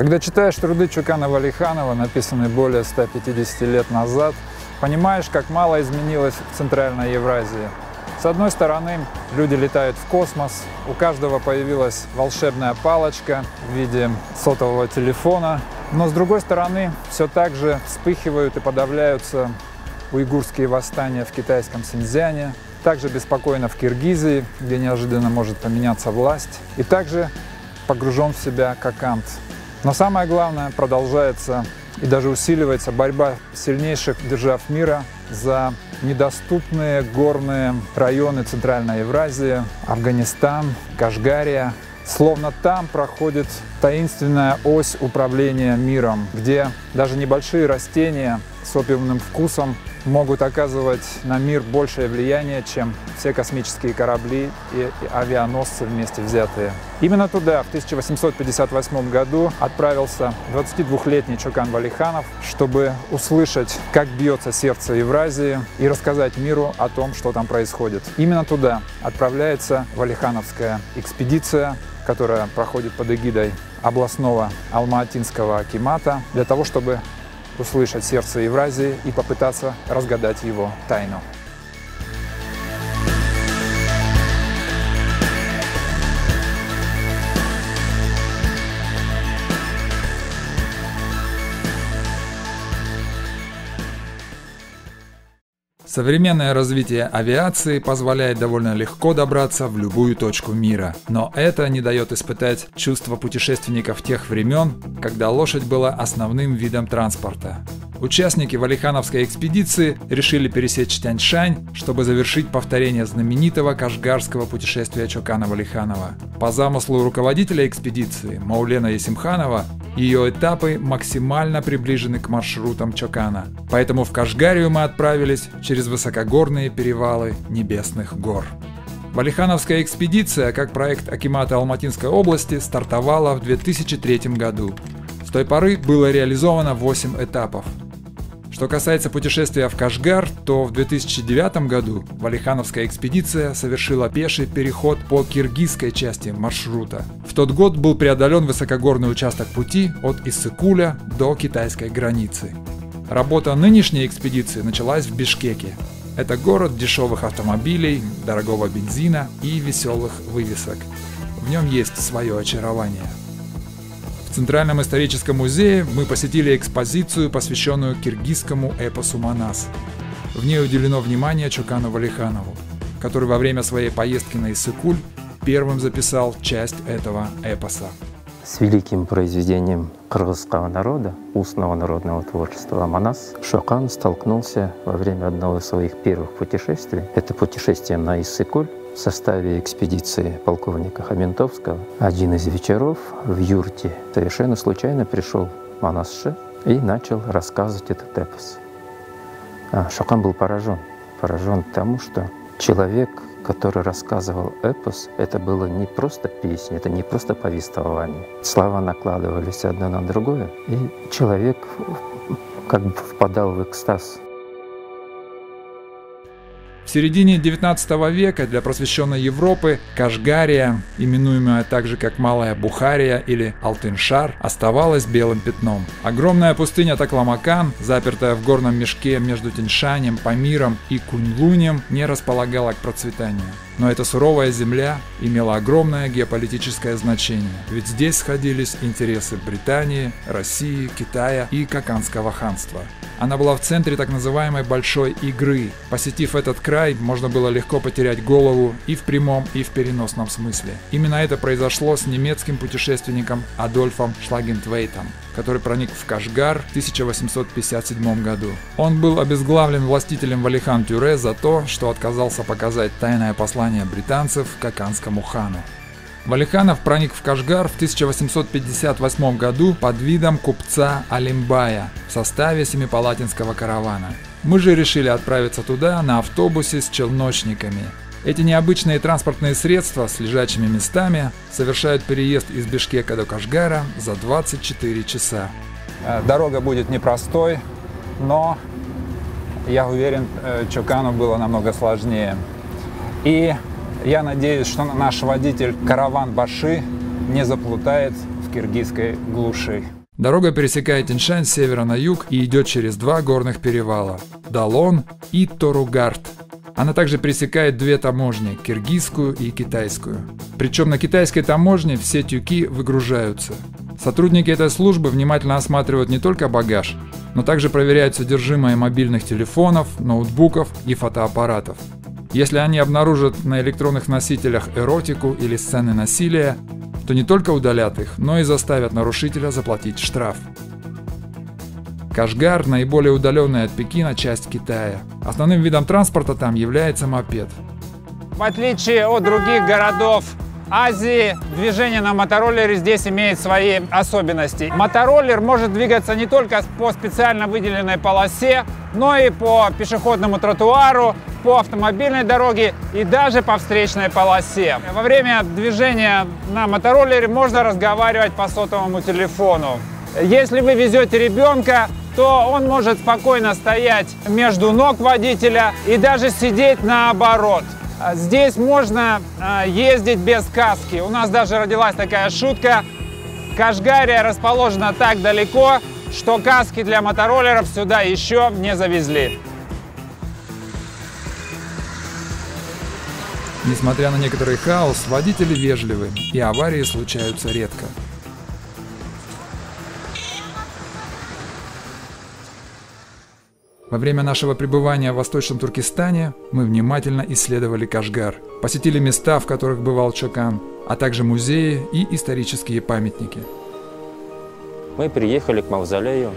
Когда читаешь труды Чукана-Валиханова, написанные более 150 лет назад, понимаешь, как мало изменилось в Центральной Евразии. С одной стороны, люди летают в космос, у каждого появилась волшебная палочка в виде сотового телефона, но с другой стороны, все так же вспыхивают и подавляются уйгурские восстания в китайском Синьцзяне, также беспокойно в Киргизии, где неожиданно может поменяться власть, и также погружен в себя Кокант, но самое главное, продолжается и даже усиливается борьба сильнейших держав мира за недоступные горные районы Центральной Евразии, Афганистан, Кашгария. Словно там проходит таинственная ось управления миром, где даже небольшие растения с опиумным вкусом могут оказывать на мир большее влияние, чем все космические корабли и авианосцы вместе взятые. Именно туда в 1858 году отправился 22-летний Чокан Валиханов, чтобы услышать, как бьется сердце Евразии и рассказать миру о том, что там происходит. Именно туда отправляется Валихановская экспедиция, которая проходит под эгидой областного Алма-Атинского Акимата, для того, чтобы услышать сердце Евразии и попытаться разгадать его тайну. Современное развитие авиации позволяет довольно легко добраться в любую точку мира, но это не дает испытать чувство путешественников тех времен, когда лошадь была основным видом транспорта. Участники Валихановской экспедиции решили пересечь Тяньшань, чтобы завершить повторение знаменитого кашгарского путешествия Чокана Валиханова. По замыслу руководителя экспедиции Маулена Есимханова, ее этапы максимально приближены к маршрутам Чокана. Поэтому в Кашгарию мы отправились через высокогорные перевалы Небесных гор. Валихановская экспедиция, как проект Акимата Алматинской области, стартовала в 2003 году. С той поры было реализовано 8 этапов. Что касается путешествия в Кашгар, то в 2009 году Валихановская экспедиция совершила пеший переход по киргизской части маршрута. В тот год был преодолен высокогорный участок пути от Иссыкуля до китайской границы. Работа нынешней экспедиции началась в Бишкеке. Это город дешевых автомобилей, дорогого бензина и веселых вывесок. В нем есть свое очарование – в Центральном историческом музее мы посетили экспозицию, посвященную киргизскому эпосу «Манас». В ней уделено внимание Чукану Валиханову, который во время своей поездки на Иссыкуль первым записал часть этого эпоса. С великим произведением кыргызского народа, устного народного творчества Манас, Шокан столкнулся во время одного из своих первых путешествий. Это путешествие на Иссыкуль составе экспедиции полковника Хаментовского один из вечеров в юрте совершенно случайно пришел Манасше и начал рассказывать этот эпос. А Шокан был поражен. Поражен тому, что человек, который рассказывал эпос, это было не просто песня, это не просто повествование. Слова накладывались одно на другое, и человек как бы впадал в экстаз. В середине 19 века для просвещенной Европы Кашгария, именуемая также как Малая Бухария или Алтыншар, оставалась белым пятном. Огромная пустыня Такламакан, запертая в горном мешке между Тиньшанем, Памиром и Куньлунем, не располагала к процветанию. Но эта суровая земля имела огромное геополитическое значение, ведь здесь сходились интересы Британии, России, Китая и Каканского ханства. Она была в центре так называемой «большой игры». Посетив этот край, можно было легко потерять голову и в прямом, и в переносном смысле. Именно это произошло с немецким путешественником Адольфом Шлагентвейтом, который проник в Кашгар в 1857 году. Он был обезглавлен властителем Валихан Тюре за то, что отказался показать тайное послание британцев Каканскому хану. Валиханов проник в Кашгар в 1858 году под видом купца Алимбая в составе семипалатинского каравана. Мы же решили отправиться туда на автобусе с челночниками. Эти необычные транспортные средства с лежачими местами совершают переезд из Бишкека до Кашгара за 24 часа. Э, дорога будет непростой, но я уверен, э, Чукану было намного сложнее. И я надеюсь, что наш водитель караван Баши не заплутает в в киргизской глуши. Дорога пересекает Тиньшань с севера на юг и идет через два горных перевала – Далон и Торугард. Она также пересекает две таможни – киргизскую и китайскую. Причем на китайской таможне все тюки выгружаются. Сотрудники этой службы внимательно осматривают не только багаж, но также проверяют содержимое мобильных телефонов, ноутбуков и фотоаппаратов. Если они обнаружат на электронных носителях эротику или сцены насилия, то не только удалят их, но и заставят нарушителя заплатить штраф. Кашгар – наиболее удаленная от Пекина часть Китая. Основным видом транспорта там является мопед. В отличие от других городов Азии движение на мотороллере здесь имеет свои особенности. Мотороллер может двигаться не только по специально выделенной полосе, но и по пешеходному тротуару, по автомобильной дороге и даже по встречной полосе. Во время движения на мотороллере можно разговаривать по сотовому телефону. Если вы везете ребенка, то он может спокойно стоять между ног водителя и даже сидеть наоборот. А здесь можно а, ездить без каски. У нас даже родилась такая шутка. Кашгария расположена так далеко, что каски для мотороллеров сюда еще не завезли. Несмотря на некоторый хаос, водители вежливы, и аварии случаются редко. Во время нашего пребывания в Восточном Туркестане мы внимательно исследовали Кашгар, посетили места, в которых бывал Чокан, а также музеи и исторические памятники. Мы приехали к мавзолею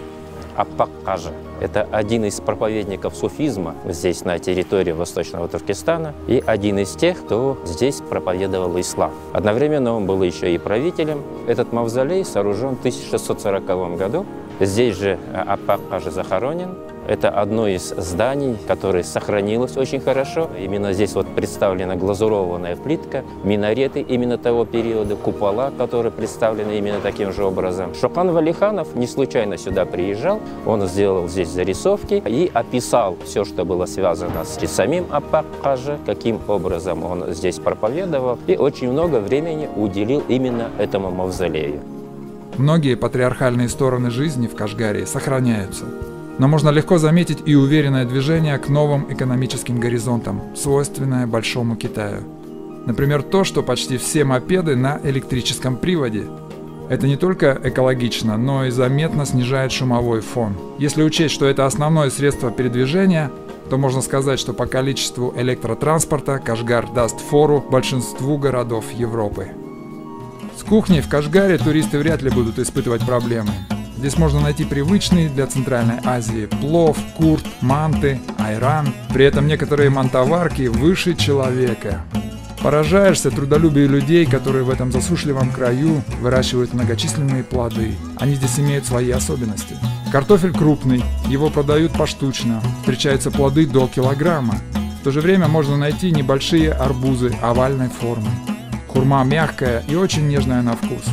Аппак-Кажа. Это один из проповедников суфизма здесь, на территории Восточного Туркестана, и один из тех, кто здесь проповедовал ислам. Одновременно он был еще и правителем. Этот мавзолей сооружен в 1640 году. Здесь же Аппак-Кажа захоронен. Это одно из зданий, которое сохранилось очень хорошо. Именно здесь вот представлена глазурованная плитка, минареты именно того периода, купола, которые представлены именно таким же образом. Шокан Валиханов не случайно сюда приезжал. Он сделал здесь зарисовки и описал все, что было связано с самим Апаккаже, каким образом он здесь проповедовал. И очень много времени уделил именно этому мавзолею. Многие патриархальные стороны жизни в Кашгаре сохраняются. Но можно легко заметить и уверенное движение к новым экономическим горизонтам, свойственное Большому Китаю. Например, то, что почти все мопеды на электрическом приводе. Это не только экологично, но и заметно снижает шумовой фон. Если учесть, что это основное средство передвижения, то можно сказать, что по количеству электротранспорта Кашгар даст фору большинству городов Европы. С кухней в Кашгаре туристы вряд ли будут испытывать проблемы. Здесь можно найти привычные для Центральной Азии плов, курт, манты, айран. При этом некоторые мантоварки выше человека. Поражаешься трудолюбию людей, которые в этом засушливом краю выращивают многочисленные плоды. Они здесь имеют свои особенности. Картофель крупный, его продают поштучно, встречаются плоды до килограмма. В то же время можно найти небольшие арбузы овальной формы. Хурма мягкая и очень нежная на вкус.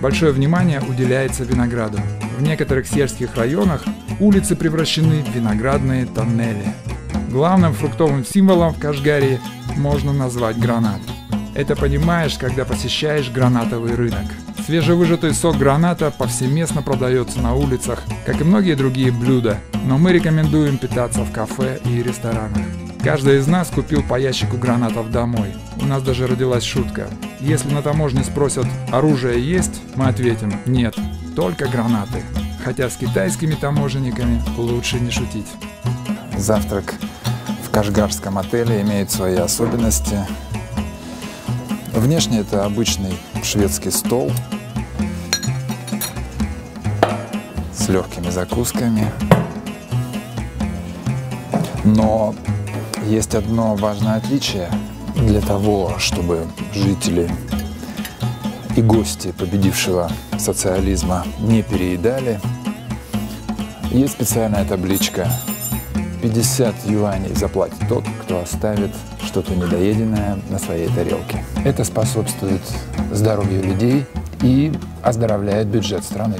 Большое внимание уделяется винограду. В некоторых сельских районах улицы превращены в виноградные тоннели. Главным фруктовым символом в Кашгаре можно назвать гранат. Это понимаешь, когда посещаешь гранатовый рынок. Свежевыжатый сок граната повсеместно продается на улицах, как и многие другие блюда, но мы рекомендуем питаться в кафе и ресторанах. Каждый из нас купил по ящику гранатов домой. У нас даже родилась шутка. Если на таможне спросят, оружие есть, мы ответим «нет» только гранаты. Хотя с китайскими таможенниками лучше не шутить. Завтрак в Кашгарском отеле имеет свои особенности. Внешне это обычный шведский стол с легкими закусками. Но есть одно важное отличие для того, чтобы жители и гости победившего социализма не переедали. Есть специальная табличка 50 юаней заплатит тот, кто оставит что-то недоеденное на своей тарелке. Это способствует здоровью людей и оздоровляет бюджет страны.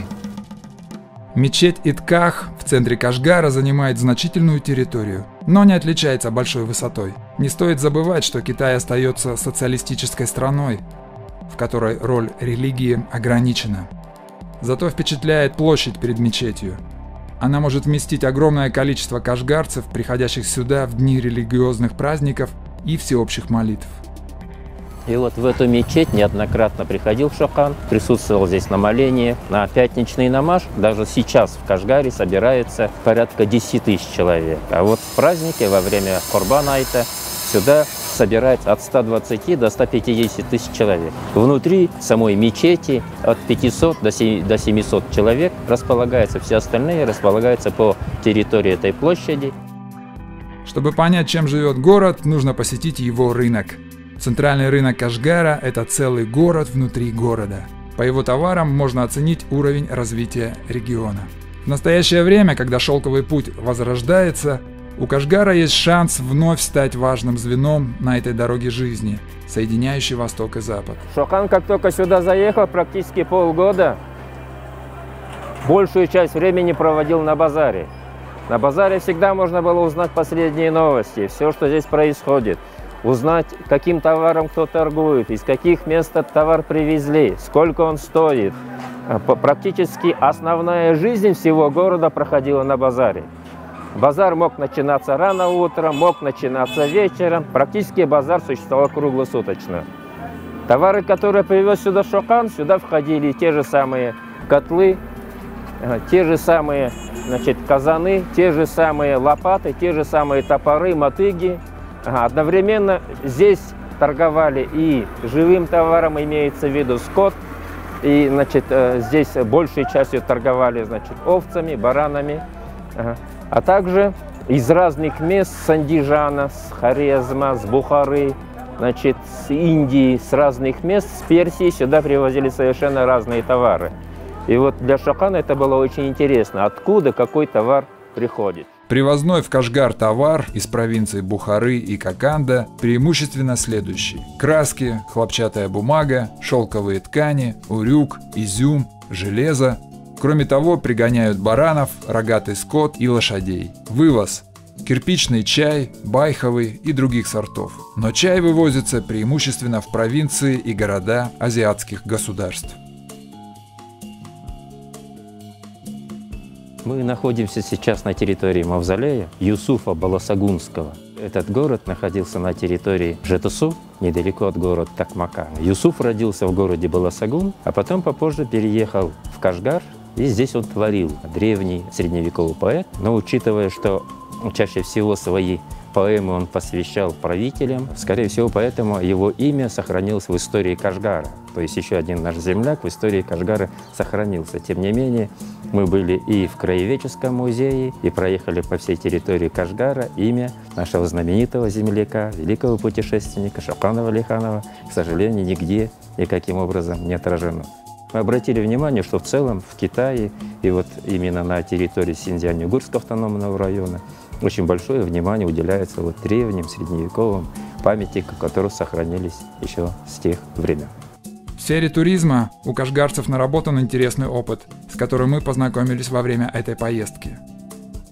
Мечеть Итках в центре Кашгара занимает значительную территорию, но не отличается большой высотой. Не стоит забывать, что Китай остается социалистической страной, в которой роль религии ограничена. Зато впечатляет площадь перед мечетью. Она может вместить огромное количество кашгарцев, приходящих сюда в дни религиозных праздников и всеобщих молитв. И вот в эту мечеть неоднократно приходил Шохан, присутствовал здесь на молении, на пятничный намаз. Даже сейчас в Кашгаре собирается порядка 10 тысяч человек. А вот в празднике во время Курбана Айта сюда собирается от 120 до 150 тысяч человек. Внутри самой мечети от 500 до 700 человек располагается, все остальные располагаются по территории этой площади. Чтобы понять, чем живет город, нужно посетить его рынок. Центральный рынок Кашгара – это целый город внутри города. По его товарам можно оценить уровень развития региона. В настоящее время, когда шелковый путь возрождается, у Кашгара есть шанс вновь стать важным звеном на этой дороге жизни, соединяющей Восток и Запад. Шохан, как только сюда заехал, практически полгода, большую часть времени проводил на базаре. На базаре всегда можно было узнать последние новости, все, что здесь происходит. Узнать, каким товаром кто торгует, из каких мест этот товар привезли, сколько он стоит. Практически основная жизнь всего города проходила на базаре. Базар мог начинаться рано утром, мог начинаться вечером. Практически базар существовал круглосуточно. Товары, которые привез сюда Шокан, сюда входили те же самые котлы, э, те же самые значит, казаны, те же самые лопаты, те же самые топоры, мотыги. Одновременно здесь торговали и живым товаром, имеется в виду скот, и значит, э, здесь большей частью торговали значит, овцами, баранами а также из разных мест с Андижана, с Хорезма, с Бухары, значит, с Индии, с разных мест, с Персии сюда привозили совершенно разные товары. И вот для Шахана это было очень интересно, откуда какой товар приходит. Привозной в Кашгар товар из провинций Бухары и Коканда преимущественно следующий. Краски, хлопчатая бумага, шелковые ткани, урюк, изюм, железо, Кроме того, пригоняют баранов, рогатый скот и лошадей. Вывоз кирпичный чай, байховый и других сортов. Но чай вывозится преимущественно в провинции и города азиатских государств. Мы находимся сейчас на территории мавзолея Юсуфа Баласагунского. Этот город находился на территории Жетусу, недалеко от города Такмака. Юсуф родился в городе Баласагун, а потом попозже переехал в Кашгар, и здесь он творил древний средневековый поэт, но учитывая, что чаще всего свои поэмы он посвящал правителям, скорее всего, поэтому его имя сохранилось в истории Кашгара. То есть еще один наш земляк в истории Кашгара сохранился. Тем не менее, мы были и в Краеведческом музее, и проехали по всей территории Кашгара. Имя нашего знаменитого земляка, великого путешественника Шапанова Лиханова, к сожалению, нигде никаким образом не отражено. Мы обратили внимание, что в целом в Китае и вот именно на территории Синьцзянь-Угурского автономного района очень большое внимание уделяется вот древним средневековым памятникам, которые сохранились еще с тех времен. В сфере туризма у кашгарцев наработан интересный опыт, с которым мы познакомились во время этой поездки.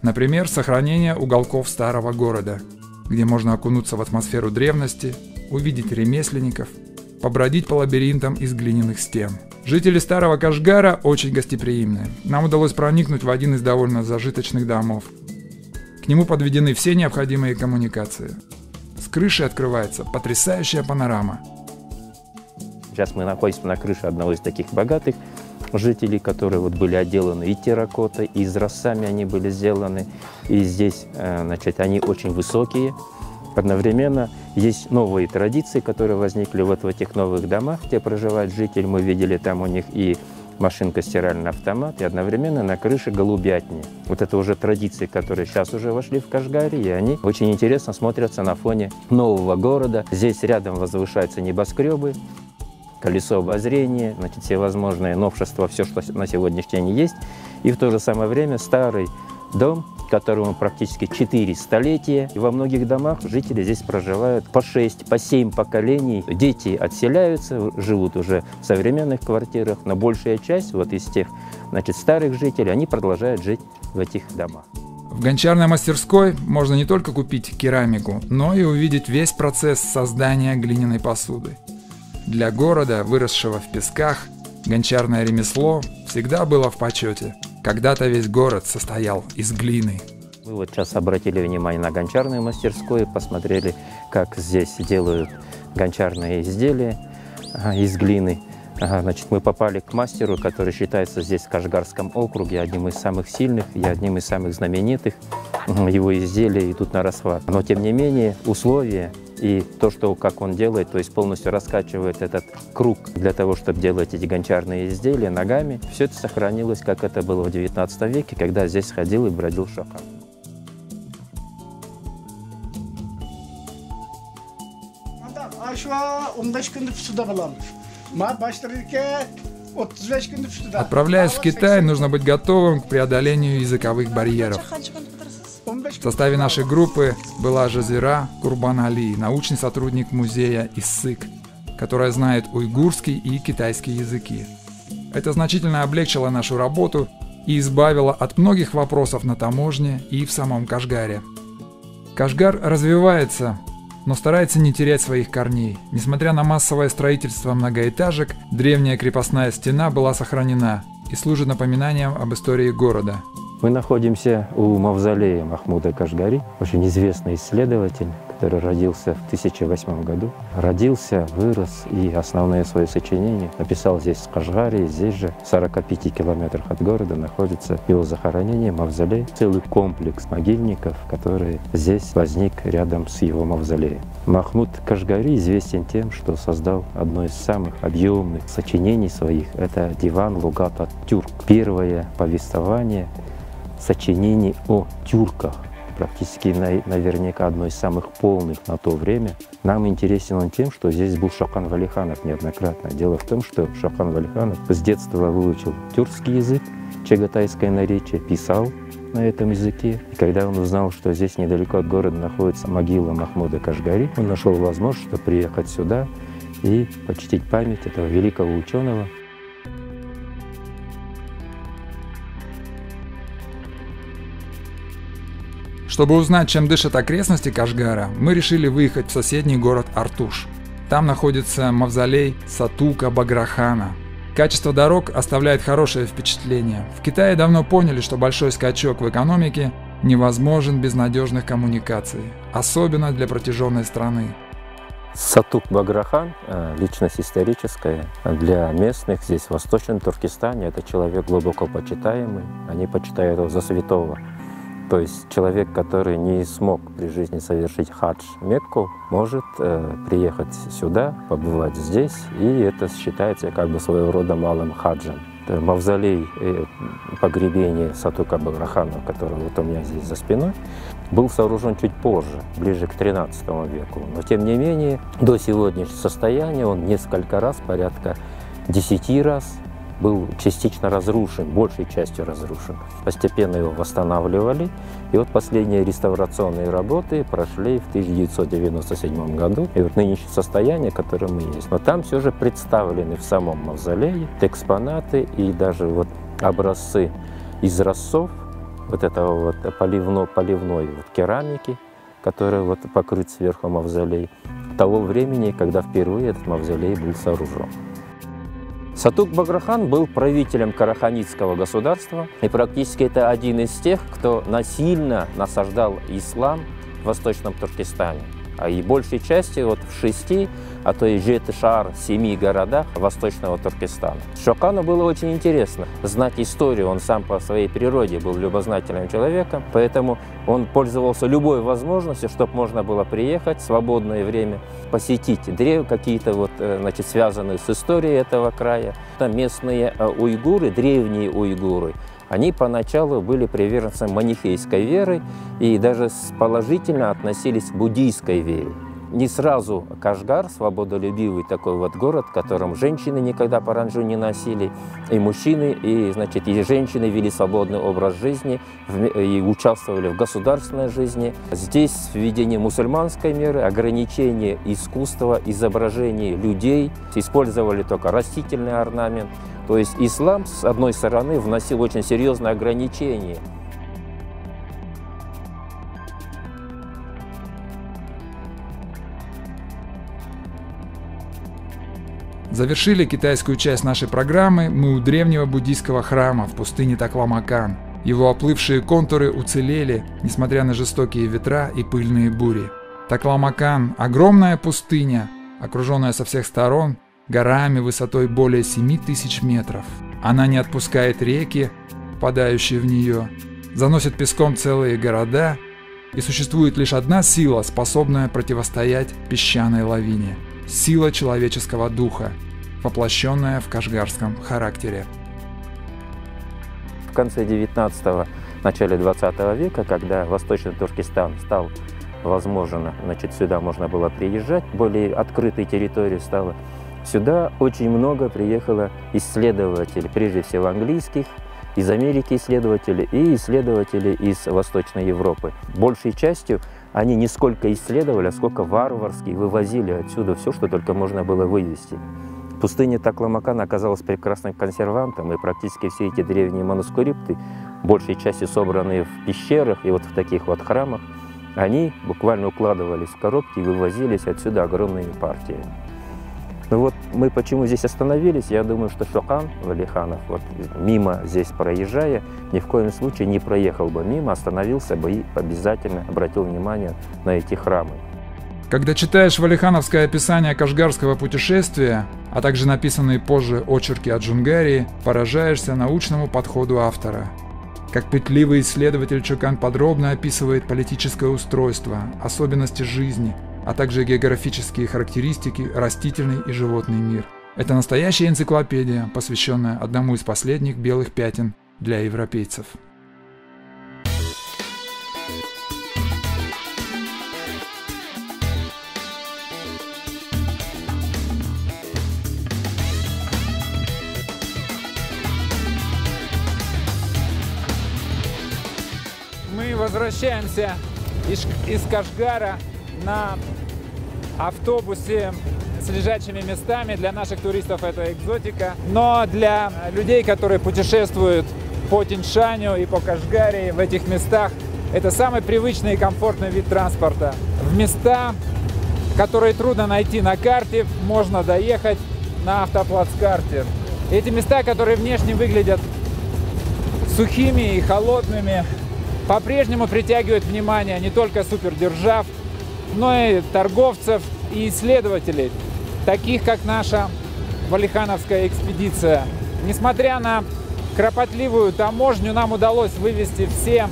Например, сохранение уголков старого города, где можно окунуться в атмосферу древности, увидеть ремесленников, побродить по лабиринтам из глиняных стен – Жители старого Кашгара очень гостеприимны. Нам удалось проникнуть в один из довольно зажиточных домов. К нему подведены все необходимые коммуникации. С крыши открывается потрясающая панорама. Сейчас мы находимся на крыше одного из таких богатых жителей, которые вот были отделаны и терракотой, и из рассами они были сделаны. И здесь, э, значит, они очень высокие, Одновременно есть новые традиции, которые возникли вот в этих новых домах, где проживают жители. Мы видели там у них и машинка стиральный автомат, и одновременно на крыше голубятни. Вот это уже традиции, которые сейчас уже вошли в Кашгари, и они очень интересно смотрятся на фоне нового города. Здесь рядом возвышаются небоскребы, колесо обозрения, значит, все возможные новшества, все, что на сегодняшний день есть. И в то же самое время старый дом, которому практически 4 столетия. И во многих домах жители здесь проживают по 6, по 7 поколений. Дети отселяются, живут уже в современных квартирах, но большая часть вот из тех значит, старых жителей, они продолжают жить в этих домах. В гончарной мастерской можно не только купить керамику, но и увидеть весь процесс создания глиняной посуды. Для города, выросшего в песках, Гончарное ремесло всегда было в почете. Когда-то весь город состоял из глины. Мы вот сейчас обратили внимание на гончарную мастерскую, посмотрели, как здесь делают гончарные изделия из глины. Значит, мы попали к мастеру, который считается здесь в Кашгарском округе одним из самых сильных и одним из самых знаменитых. Его изделия идут на расхват. Но, тем не менее, условия и то, что как он делает, то есть полностью раскачивает этот круг для того, чтобы делать эти гончарные изделия ногами, все это сохранилось, как это было в 19 веке, когда здесь ходил и бродил шахан. Ашва 15 күндүк суда каламыз. Отправляясь в Китай, нужно быть готовым к преодолению языковых барьеров. В составе нашей группы была Жазира Курбан Али, научный сотрудник музея ИССЫК, которая знает уйгурский и китайский языки. Это значительно облегчило нашу работу и избавило от многих вопросов на таможне и в самом Кашгаре. Кашгар развивается, но старается не терять своих корней. Несмотря на массовое строительство многоэтажек, древняя крепостная стена была сохранена и служит напоминанием об истории города. Мы находимся у мавзолея Махмуда Кашгари, очень известный исследователь, который родился в 1008 году. Родился, вырос и основное свое сочинение написал здесь, в Кашгаре. Здесь же, в 45 километрах от города, находится его захоронение, мавзолей. Целый комплекс могильников, который здесь возник рядом с его мавзолеем. Махмуд Кашгари известен тем, что создал одно из самых объемных сочинений своих. Это «Диван Лугата Тюрк». Первое повествование сочинений о тюрках практически наверняка одно из самых полных на то время. Нам интересен он тем, что здесь был Шакан Валиханов неоднократно. Дело в том, что Шакан Валиханов с детства выучил тюркский язык, чагатайское наречие, писал на этом языке. И когда он узнал, что здесь недалеко от города находится могила Махмуда Кашгари, он нашел возможность приехать сюда и почтить память этого великого ученого, Чтобы узнать, чем дышат окрестности Кашгара, мы решили выехать в соседний город Артуш. Там находится мавзолей Сатука Баграхана. Качество дорог оставляет хорошее впечатление. В Китае давно поняли, что большой скачок в экономике невозможен без надежных коммуникаций, особенно для протяженной страны. Сатук Баграхан, э, личность историческая. Для местных здесь, в Восточном Туркестане, это человек глубоко почитаемый. Они почитают его за святого. То есть человек, который не смог при жизни совершить хадж Мекку, может э, приехать сюда, побывать здесь, и это считается как бы своего рода малым хаджем. Мавзолей э, погребения Сатука Баграхана, который вот у меня здесь за спиной, был сооружен чуть позже, ближе к XIII веку. Но тем не менее, до сегодняшнего состояния он несколько раз, порядка десяти раз был частично разрушен, большей частью разрушен. Постепенно его восстанавливали. И вот последние реставрационные работы прошли в 1997 году. И вот нынешнее состояние, которое мы есть. Но там все же представлены в самом мавзолее экспонаты и даже вот образцы из рассов вот этого вот поливно, поливной вот керамики, которая вот покрыт сверху мавзолей, того времени, когда впервые этот мавзолей был сооружен. Сатук Баграхан был правителем Караханитского государства, и практически это один из тех, кто насильно насаждал ислам в Восточном Туркестане и большей части вот в шести, а то и жети шар, семи городах Восточного Туркестана. Шокану было очень интересно знать историю, он сам по своей природе был любознательным человеком, поэтому он пользовался любой возможностью, чтобы можно было приехать в свободное время, посетить древ, какие-то вот, э, значит, связанные с историей этого края. Там местные э, уйгуры, древние уйгуры, они поначалу были приверженцами манихейской веры и даже положительно относились к буддийской вере. Не сразу Кашгар, свободолюбивый такой вот город, в котором женщины никогда паранджу не носили, и мужчины, и, значит, и женщины вели свободный образ жизни и участвовали в государственной жизни. Здесь введение мусульманской меры, ограничение искусства, изображений людей, использовали только растительный орнамент. То есть ислам, с одной стороны, вносил очень серьезные ограничения. Завершили китайскую часть нашей программы мы у древнего буддийского храма в пустыне Такламакан. Его оплывшие контуры уцелели, несмотря на жестокие ветра и пыльные бури. Такламакан – огромная пустыня, окруженная со всех сторон горами высотой более 7 тысяч метров. Она не отпускает реки, впадающие в нее, заносит песком целые города, и существует лишь одна сила, способная противостоять песчаной лавине – сила человеческого духа, воплощенная в кашгарском характере. В конце 19-го, начале 20 века, когда Восточный Туркестан стал возможно, значит, сюда можно было приезжать, более открытой территорией стало. Сюда очень много приехало исследователей, прежде всего английских, из Америки исследователи и исследователи из Восточной Европы. Большей частью они не сколько исследовали, а сколько варварски вывозили отсюда все, что только можно было вывести. Пустыня Такламакан оказалась прекрасным консервантом, и практически все эти древние манускрипты, большей частью собранные в пещерах и вот в таких вот храмах, они буквально укладывались в коробки и вывозились отсюда огромными партиями. Ну вот мы почему здесь остановились, я думаю, что Шокан Валиханов, вот мимо здесь проезжая, ни в коем случае не проехал бы мимо, остановился бы и обязательно обратил внимание на эти храмы. Когда читаешь валихановское описание кашгарского путешествия, а также написанные позже очерки о Джунгарии, поражаешься научному подходу автора. Как пытливый исследователь Чукан подробно описывает политическое устройство, особенности жизни – а также географические характеристики, растительный и животный мир. Это настоящая энциклопедия, посвященная одному из последних белых пятен для европейцев. Мы возвращаемся из, из Кашгара на автобусе с лежачими местами. Для наших туристов это экзотика. Но для людей, которые путешествуют по Тиньшаню и по Кашгаре в этих местах, это самый привычный и комфортный вид транспорта. В места, которые трудно найти на карте, можно доехать на автоплацкарте. Эти места, которые внешне выглядят сухими и холодными, по-прежнему притягивают внимание не только супердержав, но и торговцев и исследователей, таких как наша Валихановская экспедиция. Несмотря на кропотливую таможню, нам удалось вывести все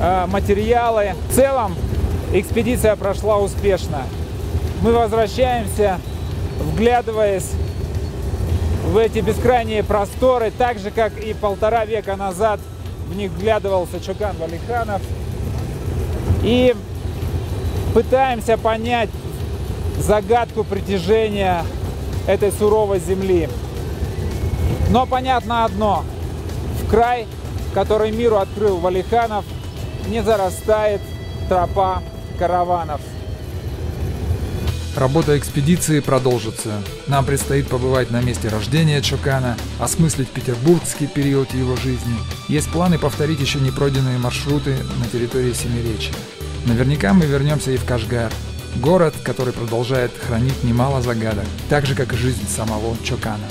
э, материалы. В целом экспедиция прошла успешно. Мы возвращаемся, вглядываясь в эти бескрайние просторы, так же, как и полтора века назад в них вглядывался Чукан Валиханов. И пытаемся понять загадку притяжения этой суровой земли. Но понятно одно. В край, который миру открыл Валиханов, не зарастает тропа караванов. Работа экспедиции продолжится. Нам предстоит побывать на месте рождения Чокана, осмыслить петербургский период его жизни. Есть планы повторить еще не пройденные маршруты на территории Семиречья. Наверняка мы вернемся и в Кашгар, город, который продолжает хранить немало загадок, так же, как и жизнь самого Чокана.